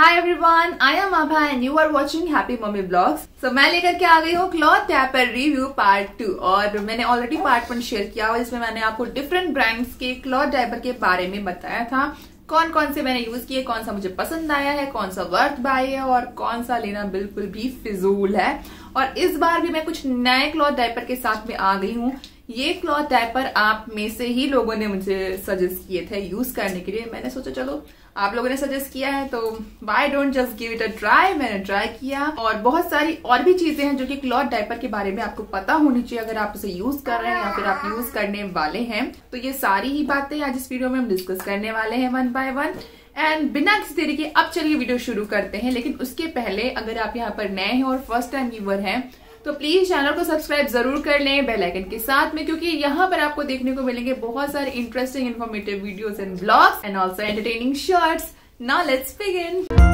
Hi everyone I am Abha and you are watching happy mummy vlogs so मैं लेकर के आ गई हूँ cloth diaper review part two और मैंने ऑलरेडी पार्ट वन शेयर किया और इसमें मैंने आपको डिफरेंट ब्रांड्स के क्लॉथ टैपर के बारे में बताया था। कौन कौन से मैंने यूज़ किए, कौन सा मुझे पसंद आया है, कौन सा वर्थ बाय है और कौन सा लेना बिल्कुल भी फिजूल है। और इस बार भी मैं कुछ नए क्लॉथ डायपर के साथ में आ गई हूँ। ये क्लॉथ डायपर आप में से ही लोगों ने मुझे सजेस्ट किए थे यूज़ करने के लिए। मैंने सोचा, चलो, आप लोगों ने सजेस्ट किया है तो why don't just give it a try मैंने ट्राई किया। और बहुत सारी और भी चीज़ें हैं जो कि क्लॉथ डायपर के बारे में आपको पता होनी चाहिए अगर आप उसे यूज़ कर रहे हैं या फिर आप यूज़ करने वाले हैं। तो ये सारी ही बातें आज इस वीडियो में हम डिस्कस करने वाले हैं वन बाय वन एंड बिना किसी देरी के अब चलिए वीडियो शुरू करते हैं। लेकिन उसके पहले अगर आप यहाँ पर नए हैं और फ़र्स्ट टाइम व्यूवर हैं तो प्लीज़ चैनल को सब्सक्राइब ज़रूर कर लें बेल आइकन के साथ में, क्योंकि यहाँ पर आपको देखने को मिलेंगे बहुत सारे interesting informative videos and vlogs and also entertaining shorts now let's begin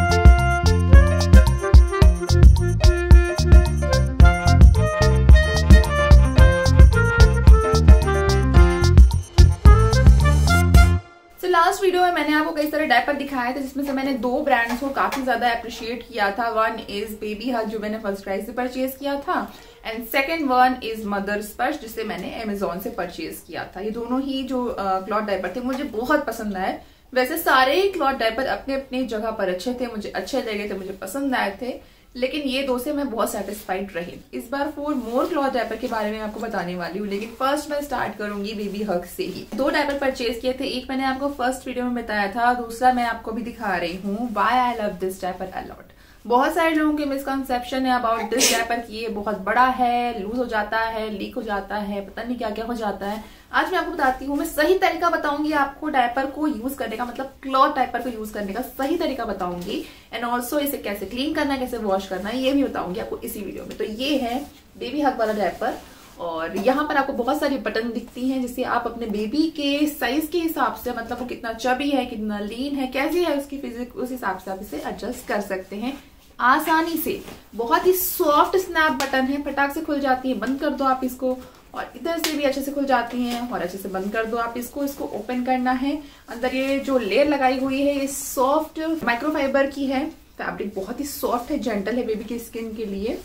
मैंने आपको कई सारे डायपर दिखाए थे जिसमें से मैंने दो ब्रांड्स को काफ़ी ज़्यादा अप्रिशिएट किया था। वन इज़ बेबी हग जो मैंने फ़र्स्ट प्राइस से परचेज किया था। And second one is mother Sparsh जिसे मैंने अमेजोन से परचेज किया था। ये दोनों ही जो क्लॉथ डायपर थे, मुझे बहुत पसंद आए। वैसे सारे ही क्लॉथ डायपर अपने अपने जगह पर अच्छे थे, मुझे अच्छे लगे थे, मुझे पसंद आए थे। लेकिन ये दो से मैं बहुत सेटिस्फाइड रही। इस बार फोर मोर क्लॉथ डायपर के बारे में आपको बताने वाली हूँ, लेकिन फ़र्स्ट मैं स्टार्ट करूँगी बेबी हक से ही। दो डायपर परचेज किए थे, एक मैंने आपको फ़र्स्ट वीडियो में बताया था, दूसरा मैं आपको भी दिखा रही हूँ why I love this diaper a lot बहुत सारे लोगों के मिसकंसेप्शन है अबाउट दिस डायपर की ये बहुत बड़ा है लूज हो जाता है लीक हो जाता है, पता नहीं क्या क्या हो जाता है। आज मैं आपको बताती हूँ, मैं सही तरीका बताऊँगी आपको डायपर को यूज़ करने का मतलब क्लॉथ डायपर को यूज़ करने का, सही तरीका बताऊँगी। एंड ऑल्सो इसे कैसे क्लीन करना, कैसे वॉश करना है ये भी बताऊँगी आपको इसी वीडियो में। तो ये है बेबी हक वाला डायपर और यहाँ पर आपको बहुत सारी बटन दिखती हैं, जिससे आप अपने बेबी के साइज़ के हिसाब से मतलब वो कितना चबी है, कितना लीन है, कैसी है उसकी फिजिक उस हिसाब से आप इसे एडजस्ट कर सकते हैं। आसानी से बहुत ही सॉफ्ट स्नैप बटन है, फटाक से खुल जाती है, बंद कर दो आप इसको। और इधर से भी अच्छे से खुल जाती हैं और अच्छे से बंद कर दो आप इसको। इसको ओपन करना है। अंदर ये जो लेयर लगाई हुई है, ये सॉफ्ट माइक्रोफाइबर की है। फैब्रिक बहुत ही सॉफ्ट है जेंटल है बेबी की स्किन के लिए।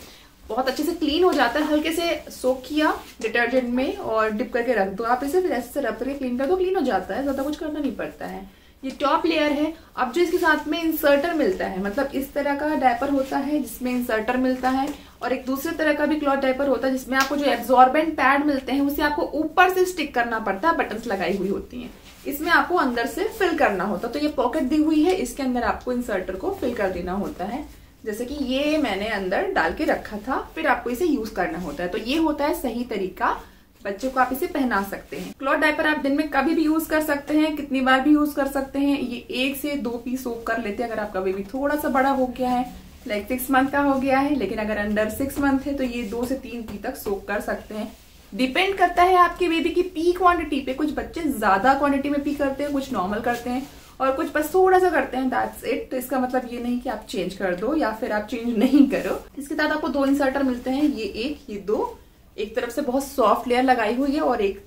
बहुत अच्छे से क्लीन हो जाता है। हल्के से सोक किया डिटर्जेंट में और डिप करके रख दो आप इसे। फिर ऐसे रब करके क्लीन कर दो क्लीन हो जाता है। ज़्यादा कुछ करना नहीं पड़ता है। ये टॉप लेयर है। अब जो इसके साथ में इंसर्टर मिलता है मतलब इस तरह का डायपर होता है जिसमें इंसर्टर मिलता है और एक दूसरे तरह का भी क्लॉथ डायपर होता है जिसमें आपको जो एब्जॉर्बेंट पैड मिलते हैं, उसे आपको ऊपर से स्टिक करना पड़ता है बटन लगाई हुई होती हैं। इसमें आपको अंदर से फिल करना होता है। तो ये पॉकेट दी हुई है, इसके अंदर आपको इंसर्टर को फिल कर देना होता है। जैसे कि ये मैंने अंदर डाल के रखा था, फिर आपको इसे यूज़ करना होता है। तो ये होता है सही तरीका बच्चों को आप इसे पहना सकते हैं। क्लॉथ डायपर आप दिन में कभी भी यूज़ कर सकते हैं, कितनी बार भी यूज़ कर सकते हैं। ये एक से दो पीस सोप कर लेते हैं, अगर आपका बेबी थोड़ा सा बड़ा हो गया है लाइक सिक्स मंथ का हो गया है, लेकिन अगर अंडर सिक्स मंथ है तो ये दो से तीन पी तक सोप कर सकते हैं। डिपेंड करता है आपके बेबी की पी क्वांटिटी पे। कुछ बच्चे ज़्यादा क्वांटिटी में पी करते हैं, कुछ नॉर्मल करते हैं, और कुछ बस थोड़ा सा करते हैं। दैट्स इट तो इसका मतलब ये नहीं कि आप चेंज कर दो, या फिर आप चेंज नहीं करो। इसके साथ आपको दो इंसर्टर मिलते हैं, ये एक, ये दो एक तरफ़ से बहुत सॉफ्ट लेयर लगाई हुई है और एक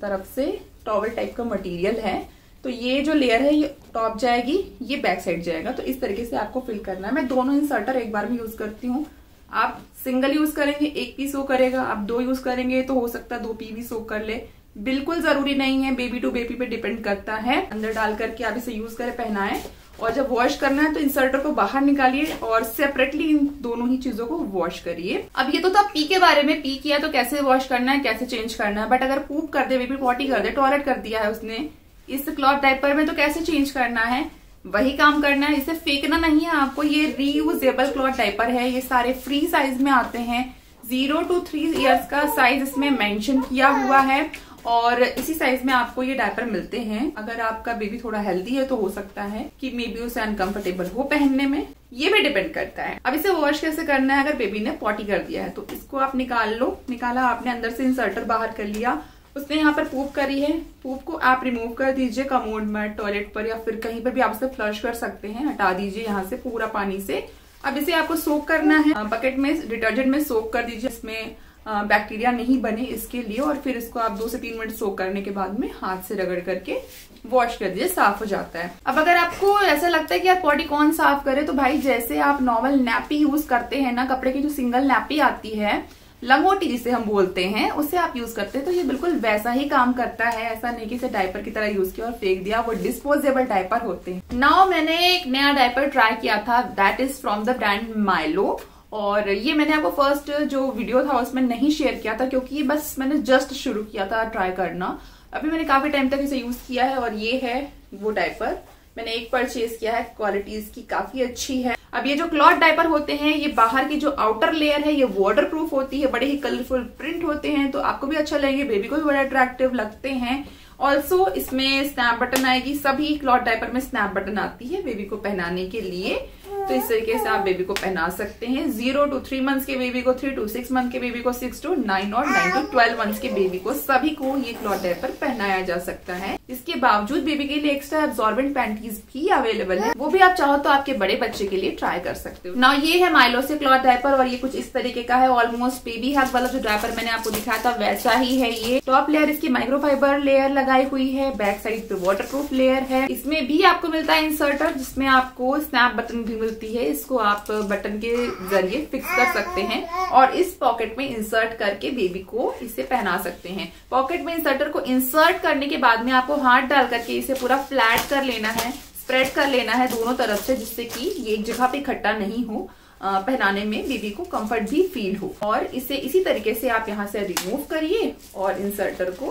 तरफ़ से टॉवल टाइप का मटेरियल है। तो ये जो लेयर है, ये टॉप जाएगी, ये बैक साइड जाएगा। तो इस तरीके से आपको फिल करना है। मैं दोनों इंसर्टर एक बार में यूज़ करती हूँ। आप सिंगल यूज़ करेंगे, एक पीस वो करेगा, आप दो यूज़ करेंगे तो हो सकता है दो पी भी सो कर ले। बिल्कुल ज़रूरी नहीं है बेबी टू बेबी पे डिपेंड करता है। अंदर डाल करके आप इसे यूज़ करें, पहनाएँ। और जब वॉश करना है तो इंसर्टर को बाहर निकालिए और सेपरेटली इन दोनों ही चीज़ों को वॉश करिए। अब ये तो था पी के बारे में, पी किया तो कैसे वॉश करना है, कैसे चेंज करना है? बट अगर पूप कर दे बेबी पॉटी कर दे टॉयलेट कर दिया है उसने, इस क्लॉथ डायपर में तो कैसे चेंज करना है? वही काम करना है, इसे फेंकना नहीं है आपको, ये रीयूजेबल क्लॉथ डायपर है, ये सारे फ्री साइज़ में आते हैं। ज़ीरो टू थ्री इयर्स का साइज़ इसमें मेंशन किया हुआ है। और इसी साइज़ में आपको ये डायपर मिलते हैं। अगर आपका बेबी थोड़ा हेल्दी है तो हो सकता है कि मे बी उसे अनकंफर्टेबल हो पहनने में। ये भी डिपेंड करता है। अब इसे वॉश कैसे करना है? अगर बेबी ने पॉटी कर दिया है तो इसको आप निकाल लो। निकाला, आपने अंदर से इंसर्टर बाहर कर लिया। उसने यहाँ पर पूप करी है। पूप को आप रिमूव कर दीजिए कमोड में टॉयलेट पर या फिर कहीं पर भी आप उसे फ्लश कर सकते हैं। हटा दीजिए यहाँ से पूरा पानी से। अब इसे आपको सोक करना है। बकेट में डिटर्जेंट में सोक कर दीजिए। इसमें बैक्टीरिया नहीं बने इसके लिए और फिर इसको आप दो से तीन मिनट सोक करने के बाद में हाथ से रगड़ करके वॉश कर दीजिए, साफ़ हो जाता है। अब अगर आपको ऐसा लगता है कि आप पॉटी कौन साफ़ करे तो भाई जैसे आप नॉर्मल नैपी यूज़ करते हैं ना, कपड़े की जो सिंगल नैपी आती है, लंगोटी जिसे हम बोलते हैं, उसे आप यूज़ करते हैं तो ये बिल्कुल वैसा ही काम करता है। ऐसा नहीं कि इसे डायपर की तरह यूज़ किया और फेंक दिया, वो डिस्पोजेबल डायपर होते हैं। नाउ मैंने एक नया डायपर ट्राई किया था that is from the brand Mylo और ये मैंने आपको फ़र्स्ट जो वीडियो था उसमें नहीं शेयर किया था क्योंकि ये बस मैंने जस्ट शुरू किया था ट्राई करना। अभी मैंने काफ़ी टाइम तक इसे यूज़ किया है और ये है वो डायपर मैंने एक परचेज किया है क्वालिटी इसकी काफ़ी अच्छी है। अब ये जो क्लॉथ डायपर होते हैं, ये बाहर की जो आउटर लेयर है, ये वाटर प्रूफ होती है, बड़े ही कलरफुल प्रिंट होते हैं तो आपको भी अच्छा लगेंगे बेबी को भी बड़े अट्रैक्टिव लगते हैं। ऑल्सो इसमें स्नैप बटन आएगी, सभी क्लॉथ डायपर में स्नैप बटन आती है बेबी को पहनाने के लिए। तो इस तरीके से आप बेबी को पहना सकते हैं। ज़ीरो टू थ्री मंथ्स के बेबी को थ्री टू सिक्स मंथ के बेबी को सिक्स टू नाइन और नाइन टू ट्वेल्व मंथ्स के बेबी को सभी को ये क्लॉथ डायपर पहनाया जा सकता है। इसके बावजूद बेबी के लिए एक्स्ट्रा एब्जॉर्बेंट पैंटीज भी अवेलेबल है। वो भी आप चाहो तो आपके बड़े बच्चे के लिए ट्राई कर सकते हो। ना ये है माइलो से क्लॉथ डायपर और ये कुछ इस तरीके का है। ऑलमोस्ट बेबी हाथ वाला जो डायपर मैंने आपको दिखाया था, वैसा ही है ये। टॉप लेयर इसकी माइक्रोफाइबर लेयर लगाई हुई है। बैक साइड पे वाटर प्रूफ लेयर है। इसमें भी आपको मिलता है इंसर्टर जिसमें आपको स्नैप बटन भी मिलती है, इसको आप बटन के ज़रिए फिक्स कर सकते हैं और इस पॉकेट में इंसर्ट करके बेबी को इसे पहना सकते हैं। पॉकेट में इंसर्टर को इंसर्ट करने के बाद में आपको हाथ डाल करके इसे पूरा फ्लैट कर लेना है स्प्रेड कर लेना है दोनों तरफ़ से, जिससे कि ये एक जगह पे इकट्ठा नहीं हो पहनाने में बेबी को कंफर्ट भी फील हो। और इसे इसी तरीके से आप यहाँ से रिमूव करिए और इंसर्टर को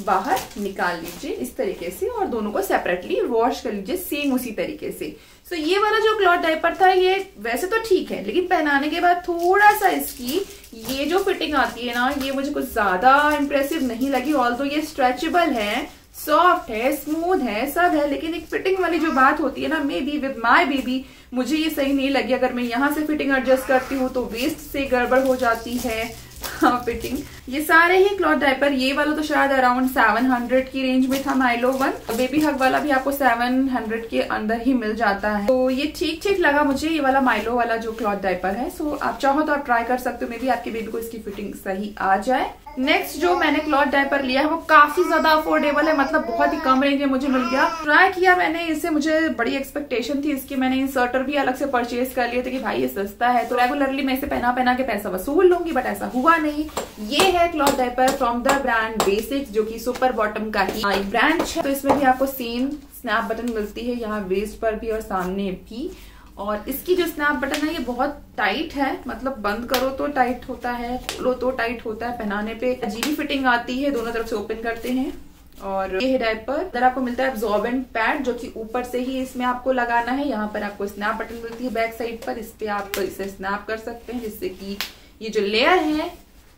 बाहर निकाल लीजिए इस तरीके से और दोनों को सेपरेटली वॉश कर लीजिए सेम उसी तरीके से। सो so, ये वाला जो क्लॉथ डायपर था ये वैसे तो ठीक है लेकिन पहनाने के बाद थोड़ा सा इसकी ये जो फिटिंग आती है ना ये मुझे कुछ ज़्यादा इंप्रेसिव नहीं लगी ऑल तो ये स्ट्रेचेबल है सॉफ्ट है स्मूथ है सब है लेकिन एक फिटिंग वाली जो बात होती है ना maybe with my baby मुझे ये सही नहीं लगी। अगर मैं यहाँ से फिटिंग एडजस्ट करती हूँ तो वेस्ट से गड़बड़ हो जाती है फिटिंग ये सारे ही क्लॉथ डायपर ये वाला तो शायद अराउंड 700 की रेंज में था माइलो वन बेबी हक वाला भी आपको 700 के अंदर ही मिल जाता है। तो ये ठीक ठीक लगा मुझे, ये वाला माइलो वाला जो क्लॉथ डायपर है। सो आप चाहो तो आप ट्राई कर सकते हो, मे भी आपके बेबी को इसकी फिटिंग सही आ जाए। नेक्स्ट जो मैंने क्लॉथ डायपर लिया है, वो काफ़ी ज़्यादा अफोर्डेबल है मतलब बहुत ही कम रेंज में मुझे मिल गया। ट्राई किया मैंने, इससे मुझे बड़ी एक्सपेक्टेशन थी इसकी। मैंने इंसर्टर भी अलग से परचेज कर लिए थे कि भाई ये सस्ता है तो रेगुलरली मैं इसे पहना पहना के पैसा वसूल लूँगी बट ऐसा हुआ नहीं। ये है cloth diaper from the brand basics जो की सुपर बॉटम का ही ब्रांड है। तो इसमें भी आपको सेम स्नैप बटन मिलती है, यहाँ वेस्ट पर भी और सामने भी। और इसकी जो स्नैप बटन है, ये बहुत टाइट है। मतलब बंद करो तो टाइट होता है, खोलो तो टाइट होता है। पहनाने पे अजीबी फिटिंग आती है। दोनों तरफ़ से ओपन करते हैं। और ये डायपर इधर आपको मिलता है एब्जॉर्बेंट पैड जो कि ऊपर से ही इसमें आपको लगाना है, यहाँ पर आपको स्नैप बटन मिलती है बैक साइड पर। इस पे आप इसे स्नैप कर सकते हैं, जिससे कि ये जो लेयर है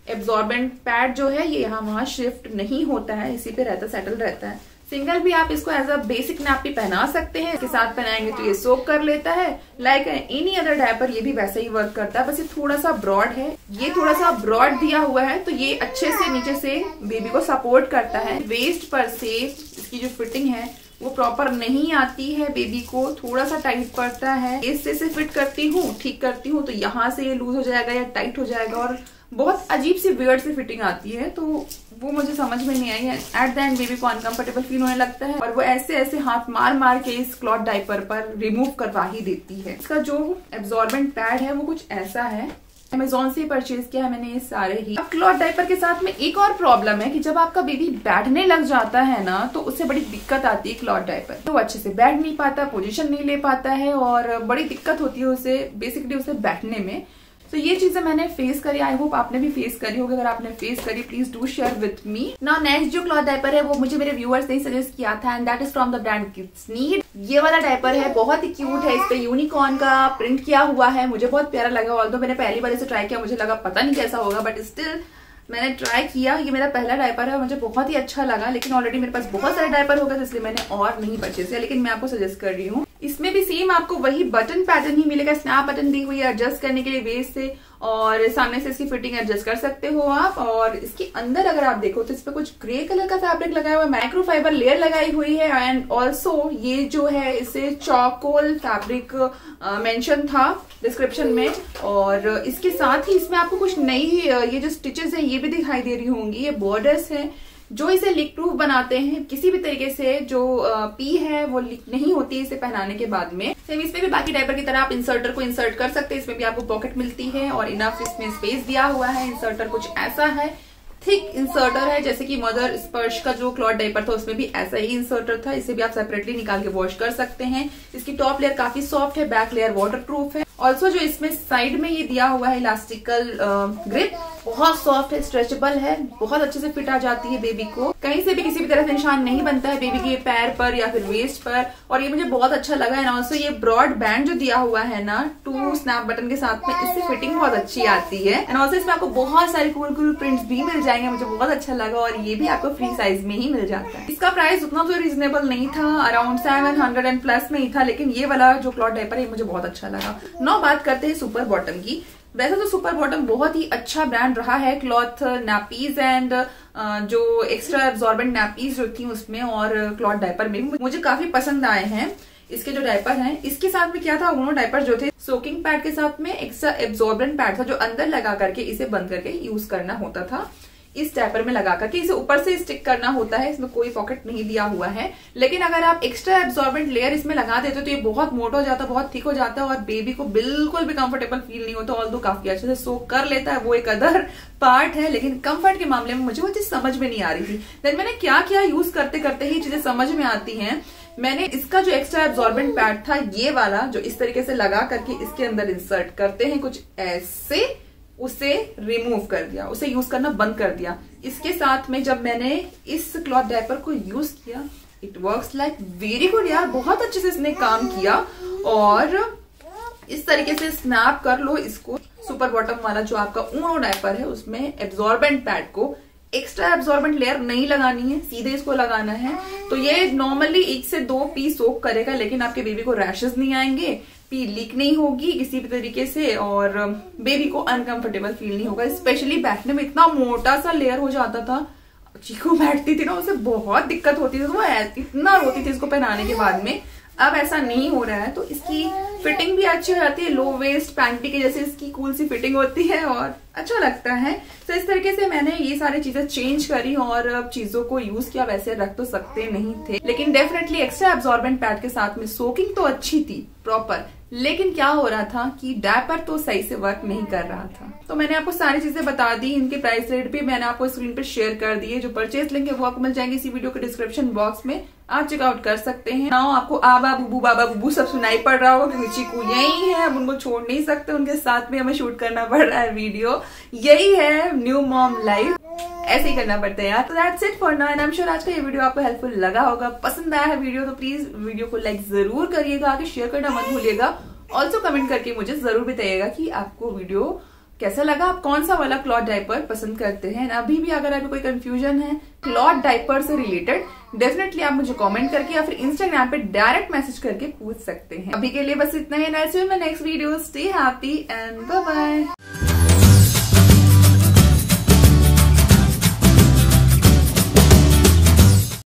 एब्जॉर्बेंट पैड जो है, ये यहाँ वहाँ शिफ्ट नहीं होता है। इसी पे रहता सेटल रहता है। सिंगल भी आप इसको एज अ बेसिक नैपी पहना सकते हैं। इसके साथ पहनाएँगे तो ये सोक कर लेता है। लाइक एनी अदर डायपर ये भी वैसे ही वर्क करता है। बस ये थोड़ा सा ब्रॉड है। ये थोड़ा सा ब्रॉड दिया हुआ है तो ये अच्छे से नीचे से बेबी को सपोर्ट करता है। वेस्ट पर से इसकी जो फिटिंग है, वो प्रॉपर नहीं आती है बेबी को। थोड़ा सा टाइट पड़ता है। इससे से फिट करती हूँ, ठीक करती हूँ तो यहाँ से ये लूज हो जाएगा या टाइट हो जाएगा और बहुत अजीब सी वियर्ड सी फिटिंग आती है तो वो मुझे समझ में नहीं आई है। एट द एंड बेबी को अनकंफर्टेबल फील होने लगता है, और वो ऐसे ऐसे हाथ मार मार के इस क्लॉथ डाइपर पर रिमूव करवा ही देती है। इसका जो एब्जॉर्बेंट पैड है, वो कुछ ऐसा है। अमेजोन से परचेज किया है मैंने ये सारे ही। अब क्लॉथ डाइपर के साथ में एक और प्रॉब्लम है कि जब आपका बेबी बैठने लग जाता है ना तो उससे बड़ी दिक्कत आती है क्लॉथ डाइपर तो अच्छे से बैठ नहीं पाता पोजीशन नहीं ले पाता है, और बड़ी दिक्कत होती है उसे बेसिकली उसे बैठने में। तो ये चीज़ें मैंने फेस करी. आई होप आपने भी फेस करी होगी. अगर आपने फेस करी please do share with me ना नेक्स्ट जो क्लॉथ डायपर है, वो मुझे मेरे व्यूअर्स ने सजेस्ट किया था and that is from the brand kids need ये वाला डायपर है, बहुत ही क्यूट है. इस पे यूनिकॉर्न का प्रिंट किया हुआ है. मुझे बहुत प्यारा लगा ऑल मैंने पहली बार इसे ट्राई किया, मुझे लगा पता नहीं कैसा होगा बट स्टिल मैंने ट्राई किया. ये मेरा पहला डायपर है मुझे बहुत ही अच्छा लगा, लेकिन ऑलरेडी मेरे पास बहुत सारे डायपर हो गए तो इसलिए मैंने और नहीं परचेज किया. लेकिन मैं आपको सजेस्ट कर रही हूँ इसमें भी सेम आपको वही बटन पैटर्न ही मिलेगा स्नैप बटन दी हुई है एडजस्ट करने के लिए वेस्ट से और सामने से इसकी फिटिंग एडजस्ट कर सकते हो आप और इसके अंदर अगर आप देखो तो इस पर कुछ ग्रे कलर का फैब्रिक लगाया हुआ है माइक्रो फाइबर लेयर लगाई हुई है एंड ऑल्सो ये जो है इसे चौकोल फैब्रिक मेंशन था डिस्क्रिप्शन में और इसके साथ ही इसमें आपको कुछ नई ये जो स्टिचेस है ये भी दिखाई दे रही होंगी, ये बॉर्डर्स है। जो इसे लिक प्रूफ बनाते हैं, किसी भी तरीके से जो पी है, वो लीक नहीं होती इसे पहनाने के बाद में। सेम इसमें भी बाकी डायपर की तरह आप इंसर्टर को इंसर्ट कर सकते हैं। इसमें भी आपको पॉकेट मिलती है और इनफ इसमें स्पेस दिया हुआ है। इंसर्टर कुछ ऐसा है। थिक इंसर्टर है, जैसे कि मदर स्पर्श का जो क्लॉथ डाइपर था, उसमें भी ऐसा ही इंसर्टर था। इसे भी आप सेपरेटली निकाल के वॉश कर सकते हैं। इसकी टॉप लेयर काफ़ी सॉफ्ट है बैक लेयर वाटर प्रूफ है। ऑल्सो जो इसमें साइड में ये दिया हुआ है इलास्टिकल ग्रिप बहुत सॉफ्ट है स्ट्रेचेबल है, बहुत अच्छे से फिट आ जाती है बेबी को। कहीं से भी किसी भी तरह से निशान नहीं बनता है बेबी के पैर पर या फिर वेस्ट पर। और ये मुझे बहुत अच्छा लगा ना ऑल्सो ये ब्रॉड बैंड जो दिया हुआ है ना टू स्नैप बटन के साथ में, इससे फिटिंग बहुत अच्छी आती है। एंड ऑल्सो इसमें आपको बहुत सारे कूल कूल प्रिंट्स भी मिल जाएँगे, मुझे बहुत अच्छा लगा और ये भी आपको फ्री साइज़ में ही मिल जाता है। इसका प्राइस उतना तो रीजनेबल नहीं था around seven hundred and plus में ही था, लेकिन ये वाला जो क्लॉथ डाइपर है मुझे बहुत अच्छा लगा। नौ बात करते हैं सुपर बॉटम की। वैसे तो सुपर बॉटम बहुत ही अच्छा ब्रांड रहा है, क्लॉथ नैपीज एंड जो एक्स्ट्रा एब्जॉर्बेंट नैपीज जो थी उसमें और क्लॉथ डायपर में मुझे काफ़ी पसंद आए हैं। इसके जो डायपर हैं, इसके साथ में क्या था दोनों डायपर जो थे सोकिंग पैड के साथ में एक्स्ट्रा एब्जॉर्बेंट पैड था, जो अंदर लगा करके इसे बंद करके यूज़ करना होता था। इस टैपर में लगा करके इसे ऊपर से स्टिक करना होता है, इसमें कोई पॉकेट नहीं दिया हुआ है। लेकिन अगर आप एक्स्ट्रा एब्सॉर्बेंट लेयर इसमें लगा देते हो तो ये बहुत मोटा हो जाता है, बहुत थिक हो जाता है, और बेबी को बिल्कुल भी कंफर्टेबल फील नहीं होता ऑल दो काफ़ी अच्छे से सो कर लेता है, वो एक अदर पार्ट है, लेकिन कंफर्ट के मामले में मुझे वो चीज़ समझ में नहीं आ रही थी। देन मैंने क्या क्या यूज़ करते करते ही चीज़ें समझ में आती हैं। मैंने इसका जो एक्स्ट्रा एब्सॉर्बेंट पैड था, ये वाला, जो इस तरीके से लगा करके इसके अंदर इंसर्ट करते हैं कुछ ऐसे उसे रिमूव कर दिया, उसे यूज़ करना बंद कर दिया। इसके साथ में जब मैंने इस क्लॉथ डायपर को यूज़ किया it work like very good यार, बहुत अच्छे से इसने काम किया और इस तरीके से स्नैप कर लो इसको। सुपर बॉटम वाला जो आपका ऊनो डायपर है, उसमें एब्जॉर्बेंट पैड को एक्स्ट्रा एब्जॉर्बेंट लेयर नहीं लगानी है, सीधे इसको लगाना है। तो ये नॉर्मली एक से दो पीस सोक करेगा, लेकिन आपके बेबी को रैशेज नहीं आएँगे। पी लीक नहीं होगी किसी भी तरीके से और बेबी को अनकंफर्टेबल फील नहीं होगा स्पेशली बैठने में इतना मोटा सा लेयर हो जाता था चीकू बैठती थी ना, उसे बहुत दिक्कत होती थी तो वो इतना रोती थी इसको पहनाने के बाद में। अब ऐसा नहीं हो रहा है तो इसकी फिटिंग भी अच्छी हो जाती है लो वेस्ट पैंटी के जैसे इसकी कूल सी फिटिंग होती है और अच्छा लगता है। तो इस तरीके से मैंने ये सारी चीज़ें चेंज करी और अब चीज़ों को यूज़ किया, वैसे रख तो सकते नहीं थे। लेकिन डेफिनेटली एक्स्ट्रा एब्जॉर्बेंट पैड के साथ में सोकिंग तो अच्छी थी प्रॉपर लेकिन क्या हो रहा था कि डायपर तो सही से वर्क नहीं कर रहा था। तो मैंने आपको सारी चीज़ें बता दी, इनके प्राइस रेट भी मैंने आपको स्क्रीन पर शेयर कर दिए। जो परचेज लिंक है वो आपको मिल जाएँगे इसी वीडियो के डिस्क्रिप्शन बॉक्स में। आप चेकआउट कर सकते हैं। ना आपको आबा बुबू, बाबा बुबू सब सुनाई पड़ रहा होगा क्योंकि चीकू यही है। हम उनको छोड़ नहीं सकते, उनके साथ में हमें शूट करना पड़ रहा है वीडियो यही है न्यू मॉम लाइफ ऐसे ही करना पड़ता है यार। तो that's it for now and I am sure आज का ये वीडियो आपको हेल्पफुल लगा होगा। पसंद आया है वीडियो तो प्लीज़ वीडियो को लाइक ज़रूर करिएगा, आगे शेयर करना मत भूलिएगा। ऑल्सो कमेंट करके मुझे ज़रूर बताइएगा कि आपको वीडियो कैसा लगा। आप कौन सा वाला क्लॉथ डाइपर पसंद करते हैं? अभी भी अगर अभी कोई कंफ्यूजन है क्लॉथ डाइपर से रिलेटेड डेफिनेटली आप मुझे कमेंट करके या फिर इंस्टाग्राम पे डायरेक्ट मैसेज करके पूछ सकते हैं। अभी के लिए बस इतना ही next video stay happy and bye bye